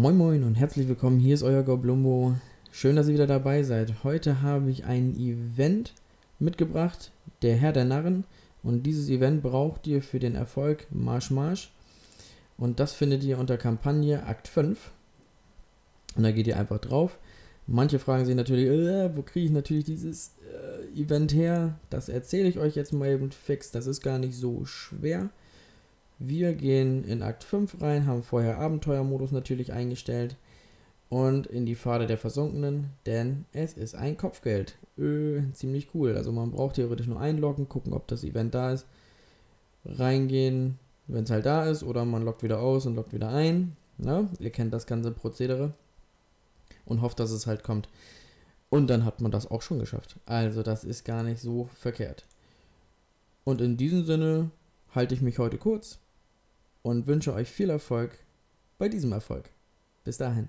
Moin Moin und herzlich willkommen, hier ist euer Goblumbo. Schön, dass ihr wieder dabei seid. Heute habe ich ein Event mitgebracht, der Herr der Narren. Und dieses Event braucht ihr für den Erfolg Marsch Marsch. Und das findet ihr unter Kampagne Akt 5. Und da geht ihr einfach drauf. Manche fragen sich natürlich, äh, wo kriege ich natürlich dieses äh, Event her? Das erzähle ich euch jetzt mal eben fix. Das ist gar nicht so schwer. Wir gehen in Akt 5 rein, haben vorher Abenteuermodus natürlich eingestellt und in die Pfade der Versunkenen, denn es ist ein Kopfgeld. Öh, ziemlich cool. Also man braucht theoretisch nur einloggen, gucken, ob das Event da ist, reingehen, wenn es halt da ist, oder man loggt wieder aus und loggt wieder ein. Na, ihr kennt das ganze Prozedere und hofft, dass es halt kommt. Und dann hat man das auch schon geschafft. Also das ist gar nicht so verkehrt. Und in diesem Sinne halte ich mich heute kurz und wünsche euch viel Erfolg bei diesem Erfolg. Bis dahin.